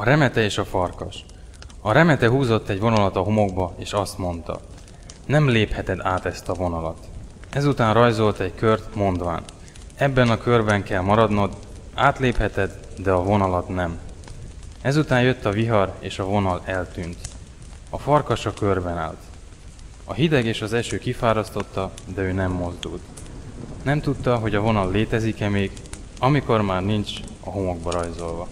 A remete és a farkas. A remete húzott egy vonalat a homokba, és azt mondta, nem lépheted át ezt a vonalat. Ezután rajzolt egy kört, mondván, ebben a körben kell maradnod, átlépheted, de a vonalat nem. Ezután jött a vihar, és a vonal eltűnt. A farkas a körben állt. A hideg és az eső kifárasztotta, de ő nem mozdult. Nem tudta, hogy a vonal létezik-e még, amikor már nincs a homokba rajzolva.